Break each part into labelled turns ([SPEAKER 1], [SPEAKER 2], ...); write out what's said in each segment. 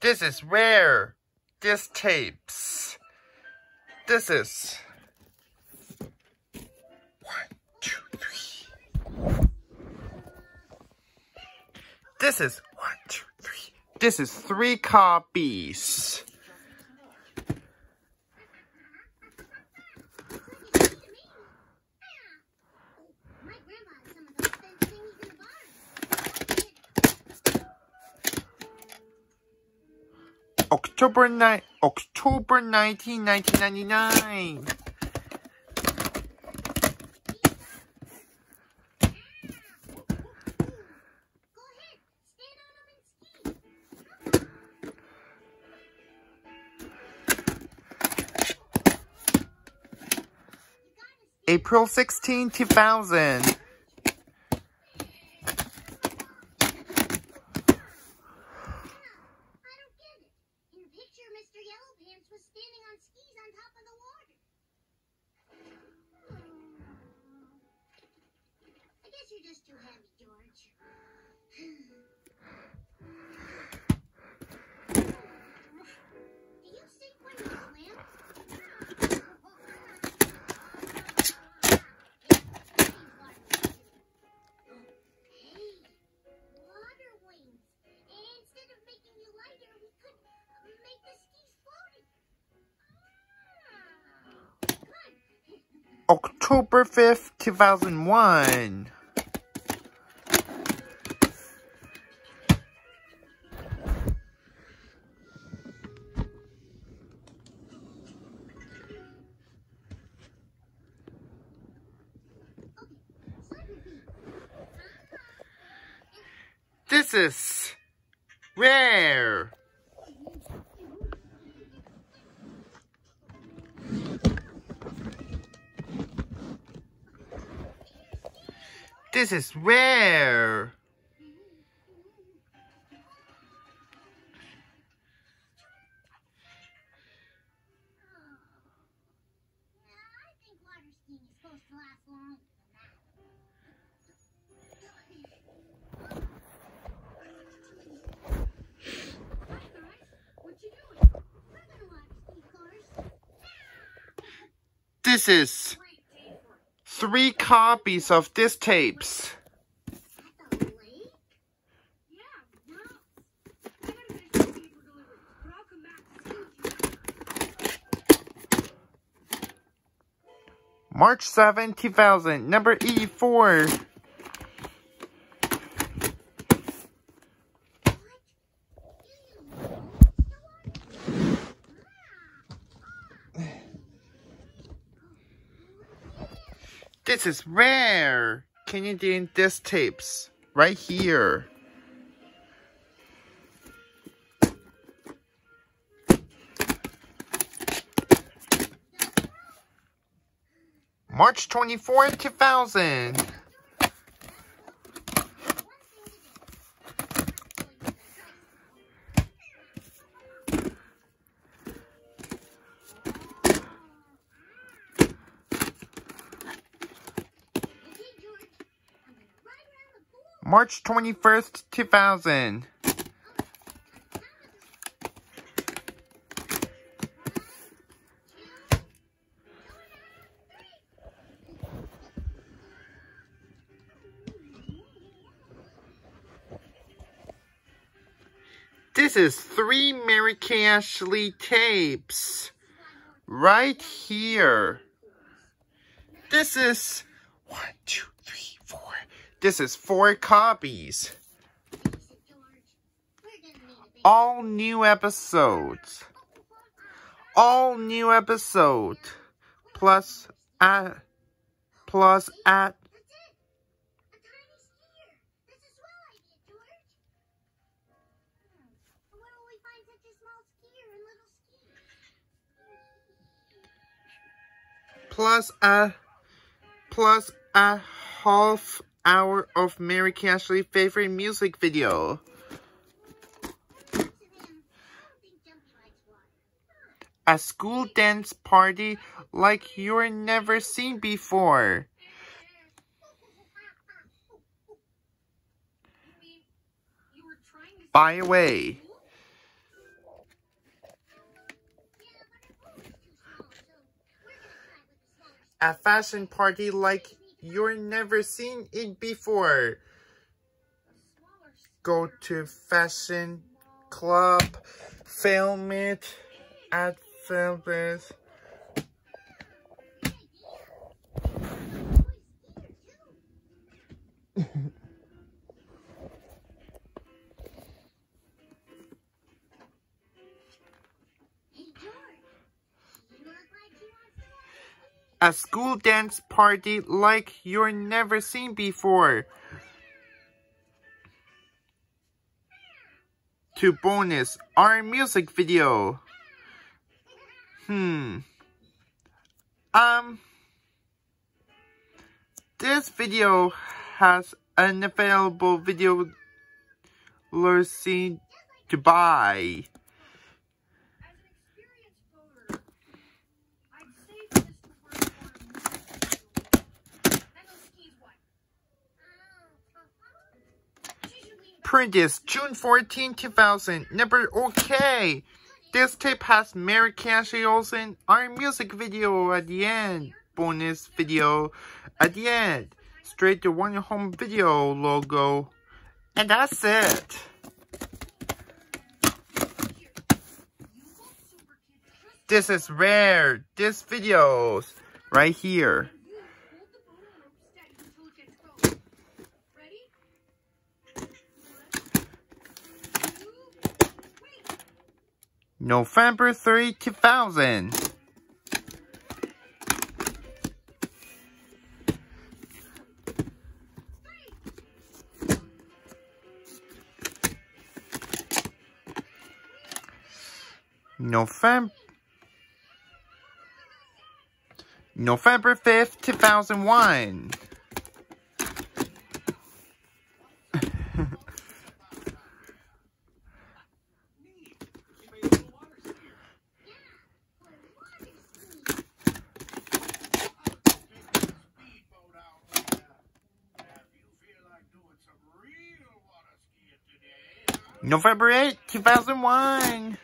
[SPEAKER 1] This is rare. This tapes. This is one, two, three. This is one, two, three. This is three copies.
[SPEAKER 2] My grandma has some of those fence thingies in the barn.
[SPEAKER 1] October 9, October 19, 1999.
[SPEAKER 2] Go ahead, stand on them and ski.
[SPEAKER 1] April 16, 2000.
[SPEAKER 2] Just too heavy, George. Do you sink when you swim? Hey, water wings. Instead of making you lighter, we could make the skis floaty. Come on.
[SPEAKER 1] October 5th, 2001. This is rare. This is rare. this is three copies of these tapes. March 7, 2000, number E4. This is rare. Canadian disc tapes. Right here. March 24, 2000. March 21st, 2000. This is three Mary Kate Ashley tapes. Right here. This is one, two. This is four copies. All new episodes. All new episode. Plus at plus at plus a plus a half hour of Mary Cashley favorite music video. A school dance party like you're never seen before. By the way, a fashion party like you're never seen it before. Go to fashion club, film it at film. A school dance party like you're never seen before. To bonus our music video. Hmm. Um. This video has an available video scene to buy.
[SPEAKER 3] She should lean back.
[SPEAKER 1] Print is June 14, 2000. Number okay. This tape has Mary Cassie Olsen, our music video at the end. Bonus video at the end. Straight to one home video logo. And that's it. This is rare. This videos right here. November 3, 2000. November November 5th, 2001. November 8th, 2001.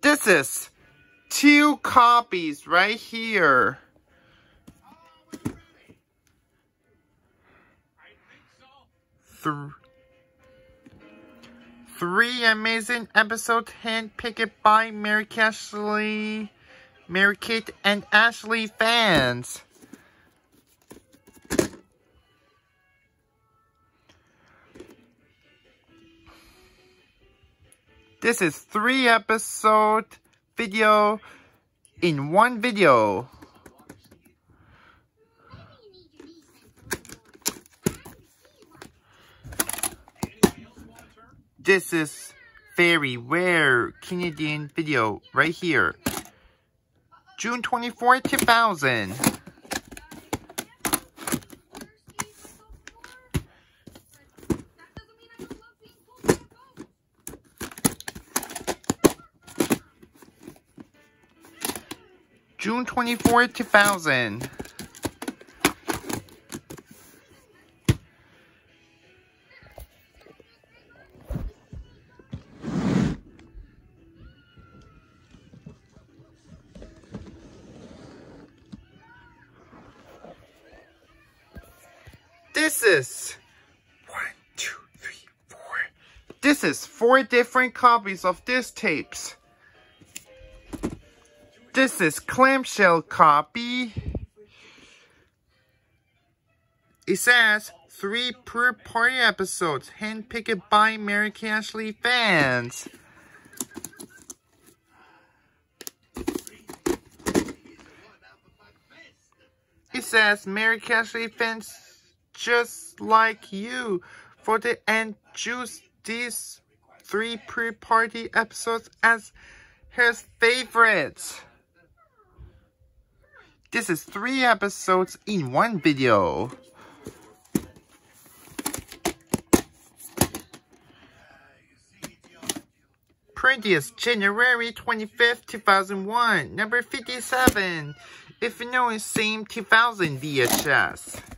[SPEAKER 1] This is two copies right here. Th- three amazing episodes handpicked by Mary Ashley, Mary Kate, and Ashley fans. This is three episode video in one video. This is very rare Canadian video right here. June 24, 2000. June 24, 2000. This is one, two, three, four. This is four different copies of this tapes. This is clamshell copy. It says three per party episodes handpicked by Mary Ashley fans. It says Mary Ashley fans just like you for the and choose these three pre-party episodes as his favorites. This is three episodes in one video. Previous January 25th, 2001, number 57. If you know it's same 2000 VHS.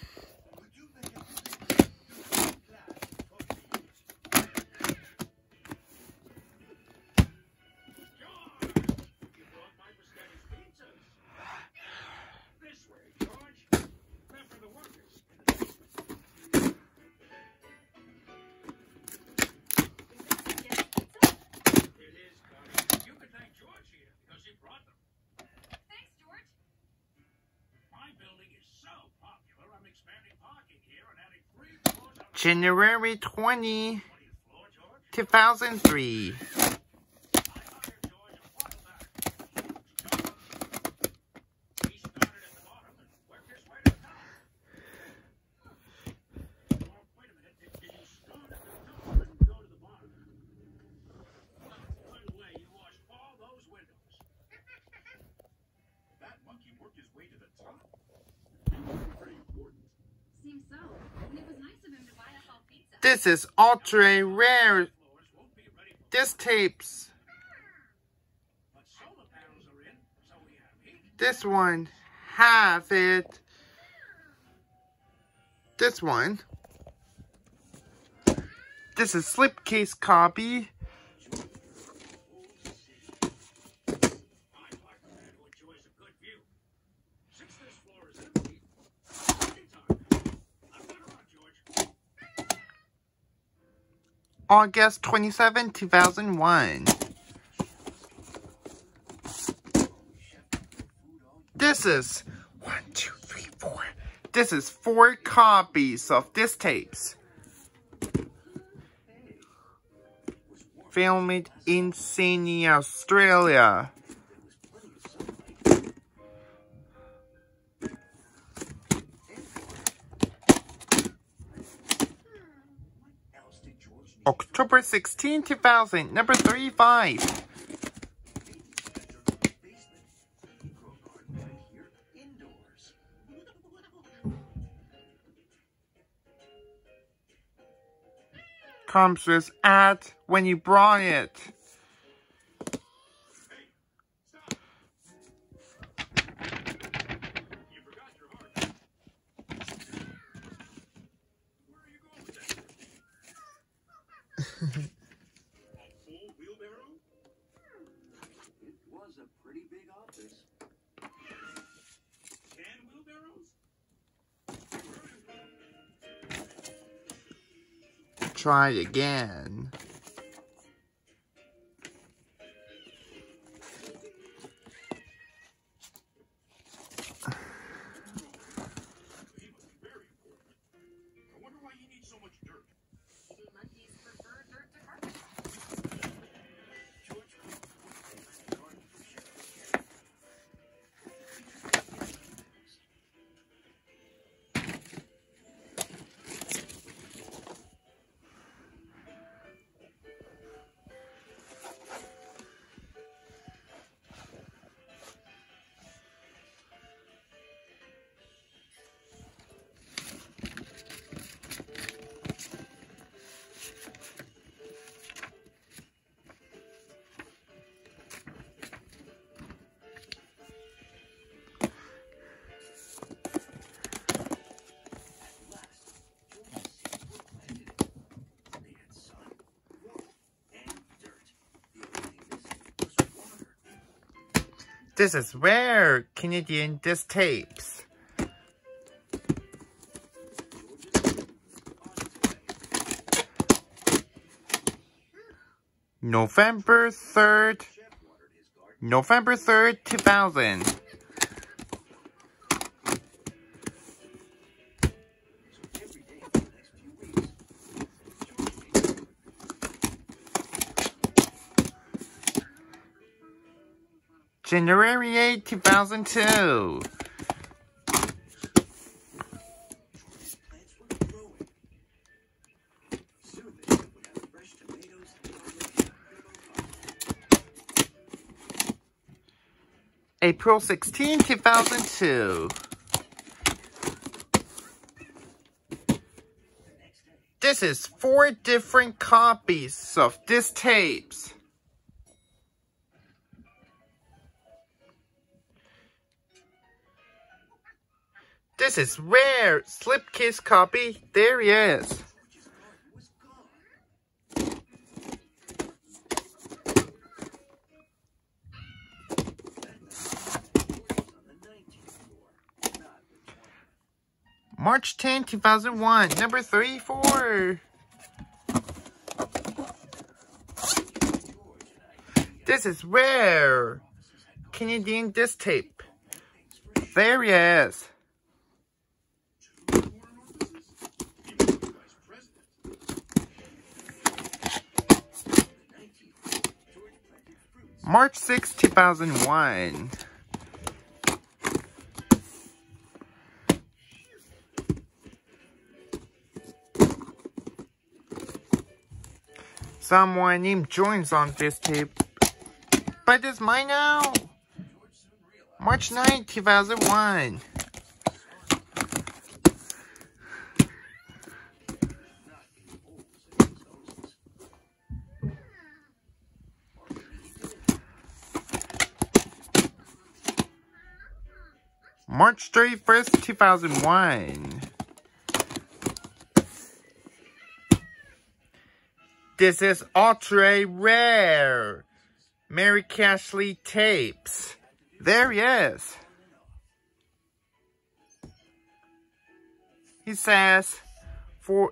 [SPEAKER 4] January 20, 2003. This is ultra rare This tapes. This one, have it. This one. This is slipcase copy. August 27, 2001. This is one, two, three, four. This is four copies of this tapes. Filmed in Sydney, Australia. October 16, 2000, number 35. Comes with at when you brought it. try again. This is rare Canadian disc tapes. November 3rd, November 3rd, 2000. January 8, 2002.
[SPEAKER 1] April 16, 2002. This is four different copies of these tapes. This is rare slipcase copy. There he is.
[SPEAKER 5] was gone. That night, George was on the 19th floor, not the 20th.
[SPEAKER 1] March 10, 2001. Number 34.
[SPEAKER 5] George and I
[SPEAKER 1] This is rare. Canadian disc tape. There he is. March 6, 2001. Someone named joins on this tape. But it's mine now. March 9, 2001. March 31st, 2001. This is ultra rare. Mary Cashley tapes. There he is. He says, for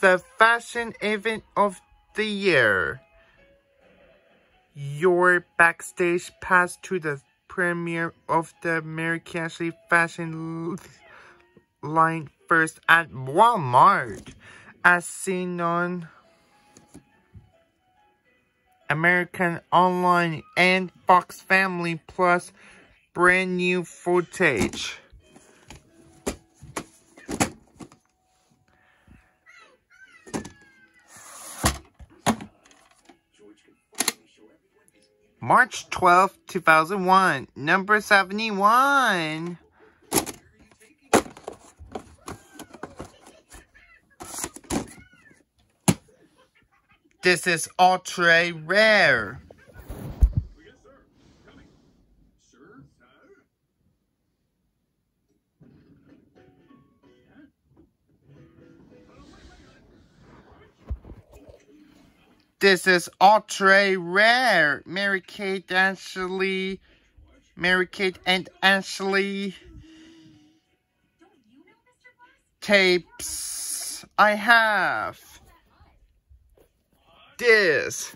[SPEAKER 1] the fashion event of the year, your backstage pass to the premiere of the Mary Cashley fashion line first at Walmart, as seen on American Online and Fox Family Plus brand new footage. March twelfth, 2001, number 71. This is ultra rare. This is ultra rare. Mary Kate and Ashley. Mary Kate and Ashley tapes. I have this.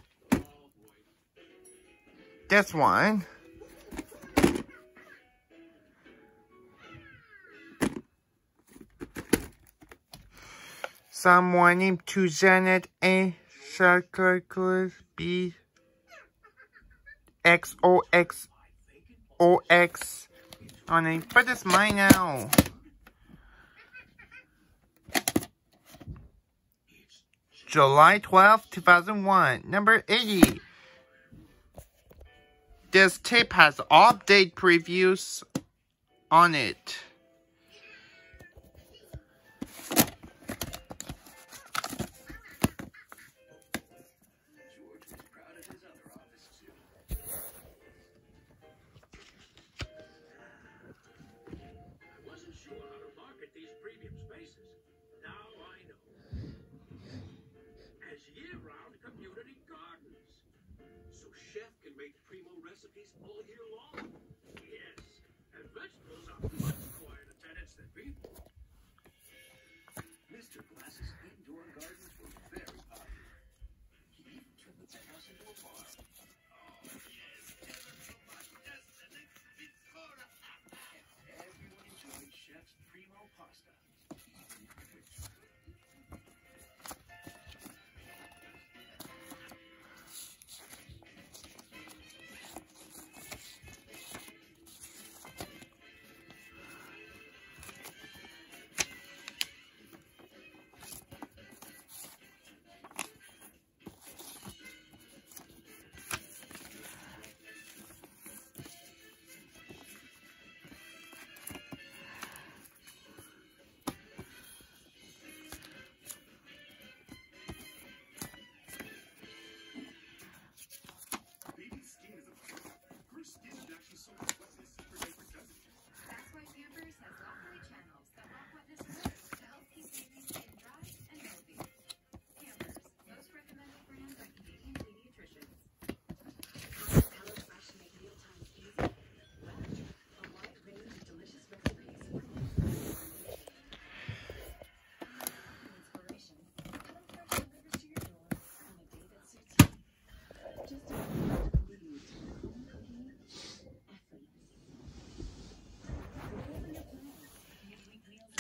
[SPEAKER 1] This one. Someone named to Janet A. Shakler B. X O X O X on it, but it's mine now. July twelfth, 2001, number 80. This tape has update previews on it.
[SPEAKER 4] Primo recipes all year long. Yes. And vegetables are much quieter tenants than people.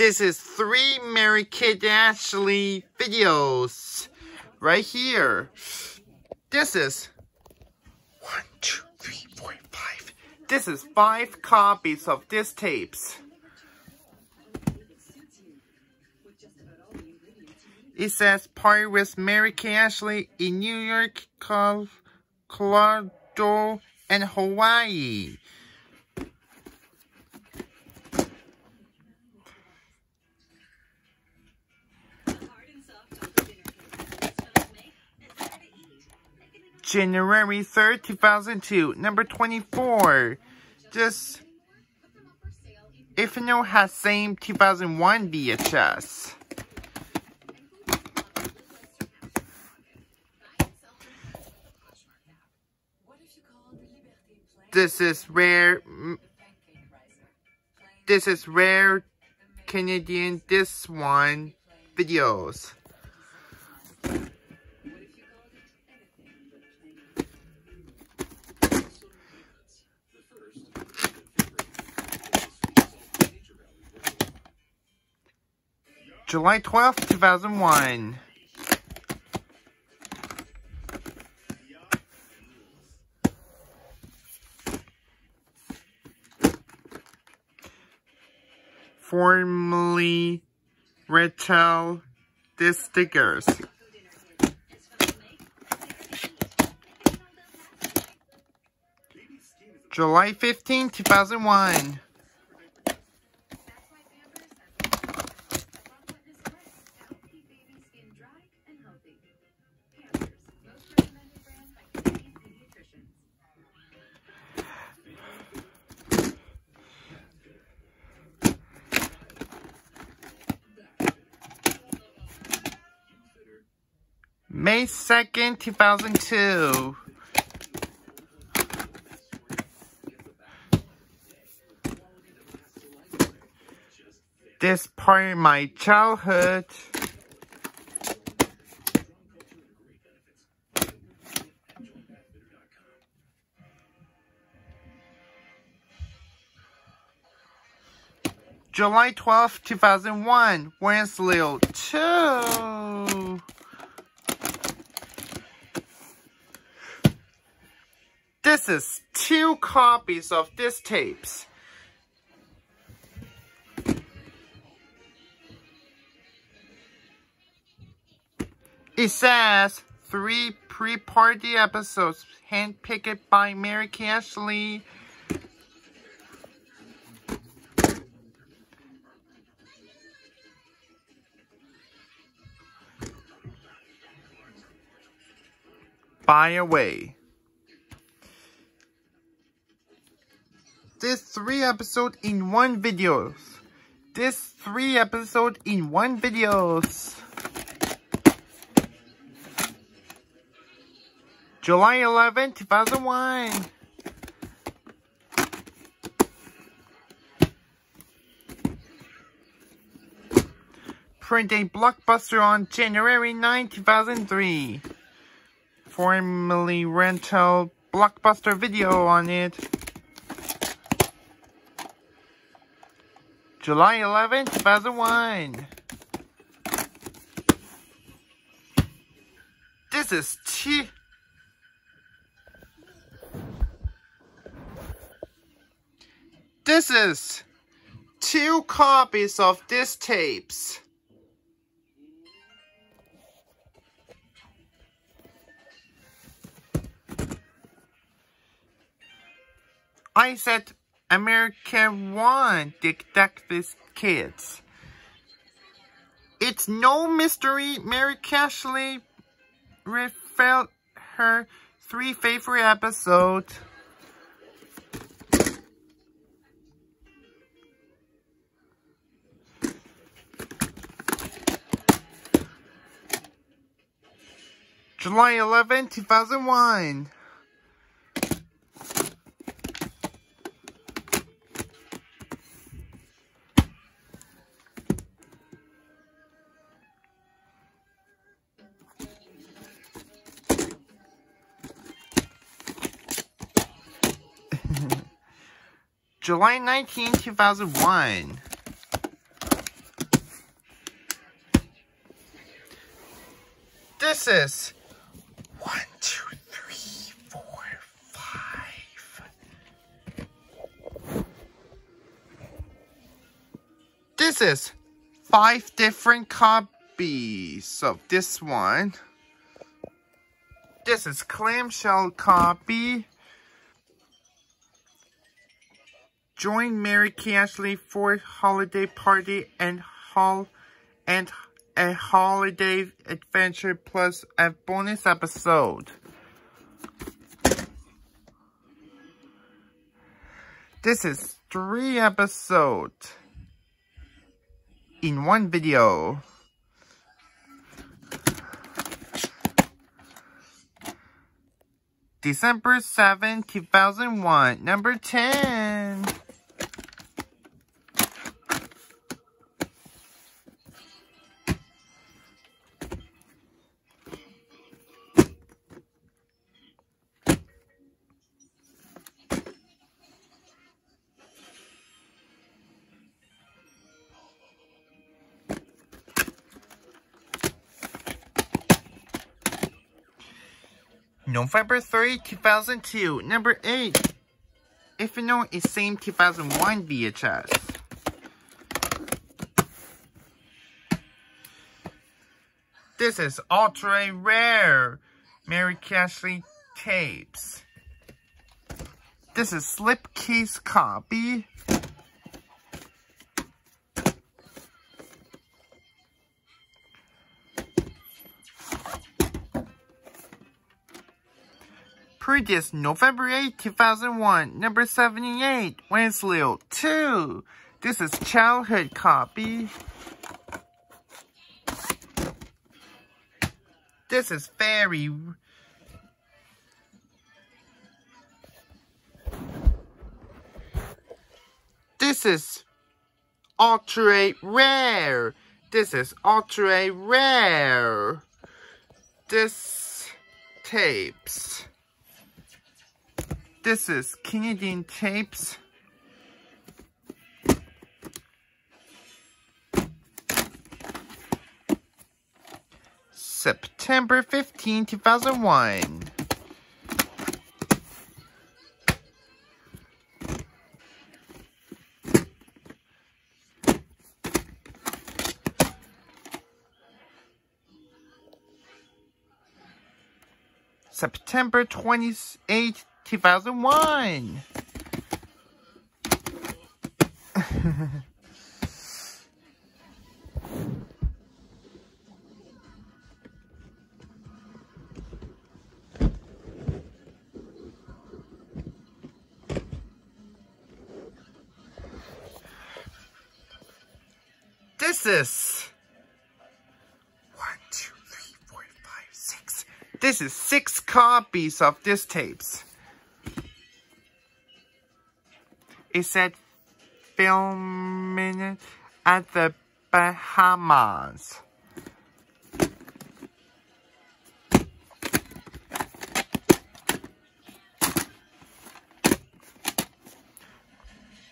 [SPEAKER 1] This is three Mary Kate Ashley videos right here. This is one, two, three, four, five. This is five copies of this tapes. It says party with Mary Kate Ashley in New York, Col- Colorado, and Hawaii. January 3rd, 2002, number 24. Just, if know, has same 2001 VHS. This is rare. This is rare Canadian. This one videos. July 12th, 2001. Formerly retail this stickers. July 15, 2001. May 2nd, 2002. This part of my childhood. July 12th, 2001. Winslow 2. This is two copies of this tapes. It says three pre-party episodes handpicked by Mary Kate Ashley. By away. This three episode in one videos. This three episode in one videos. July 11, 2001. Print a blockbuster on January 9, 2003. Formerly rental blockbuster video on it. July 11, 2001. This is T. This is two copies of these tapes. I said American One Detective Kids. It's no mystery Mary Cashley refilled her three favorite episodes. July 11, 2001. July 19, 2001. This is one, two, three, four, five. This is five different copies of this one. This is clamshell copy. Join Mary Kate Ashley for holiday party and hol and a holiday adventure plus a bonus episode. This is three episodes in one video. December 7, 2001, number 10. November 3, 2002. Number 8. If you know, it's same 2001 VHS. This is ultra rare Mary Kate Ashley tapes. This is slipcase copy. Previous November 8, 2001, number 78, Winslow 2. This is childhood copy. This is very... This is ultra rare. This is ultra rare. This tapes. This is Canadian tapes. September 15, 2001. September 28, 2001. this is one, two, three, four, five, six. This is six copies of this tapes. It said filming at the Bahamas.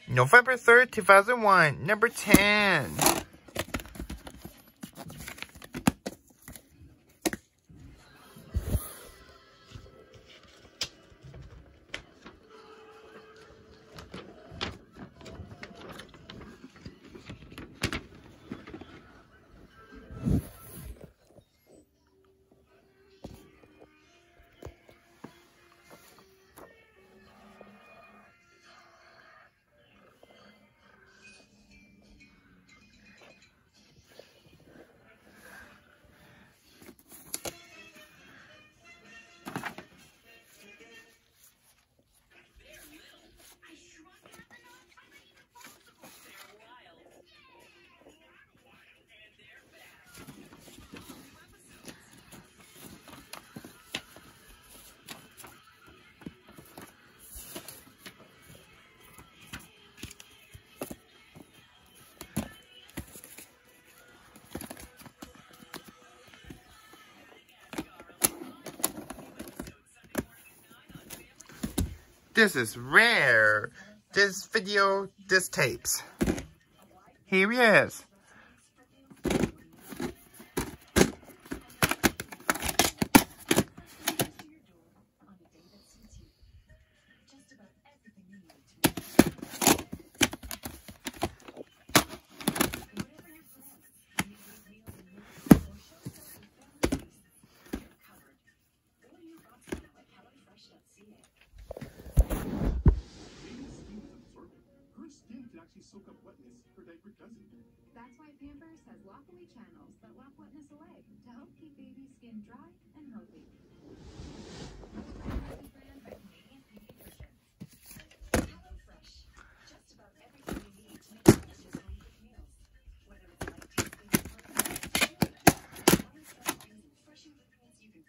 [SPEAKER 1] November 3rd, 2001, number 10. This is rare. This video, this tapes. Here he is.
[SPEAKER 6] can actually soak up wetness her diaper doesn't.
[SPEAKER 7] That's why Pampers has lockaway channels that lock wetness away to help keep baby skin dry and healthy.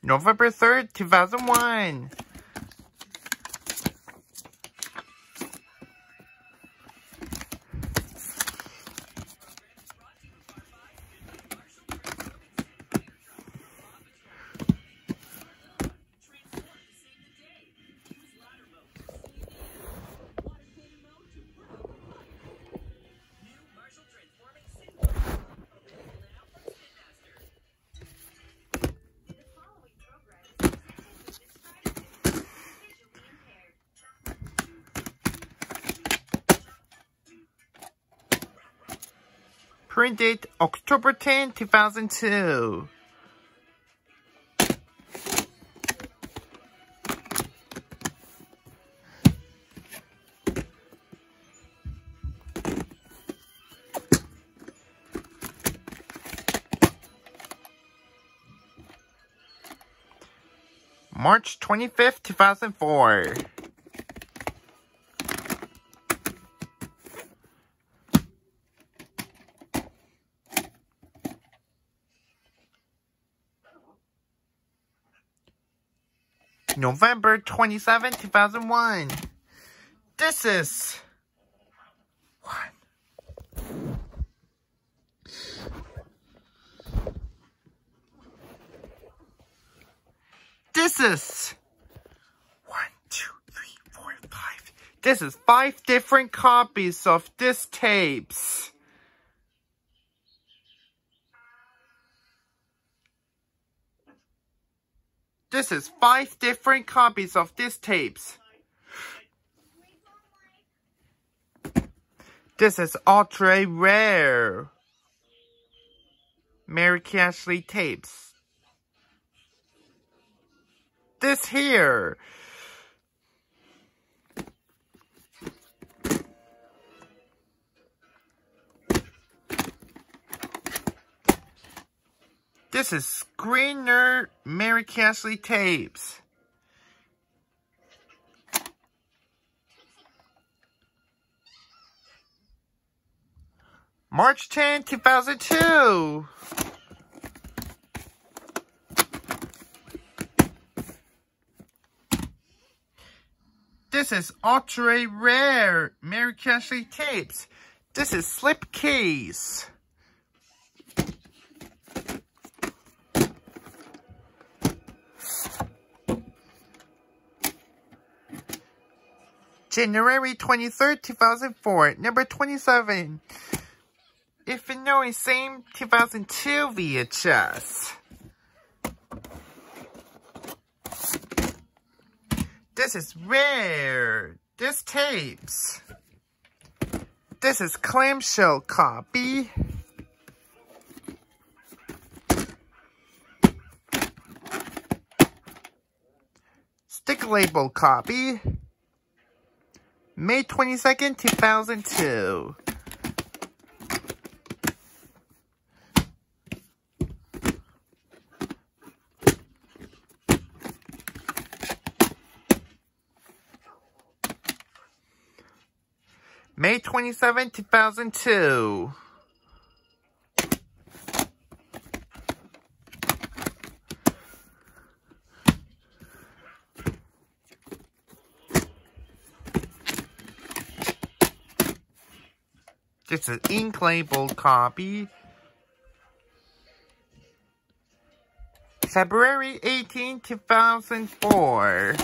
[SPEAKER 1] November 3rd, 2001. Printed October 10, 2002. March 25th, 2004. November 27, 2001. This is one. This is one, two, three, four, five. This is five different copies of this tapes. This is five different copies of these tapes. This is ultra rare. Mary Ashley tapes. This here. This is Screener Mary Ashley tapes. March 10, 2002. This is ultra rare Mary Ashley tapes. This is slipcase. January 23rd, 2004, number 27. If you know it's same 2002 VHS. This is rare. This tapes. This is clamshell copy. Stick label copy. May 22nd, 2002. May 27, 2002. This an ink labeled copy. February 18, 2004.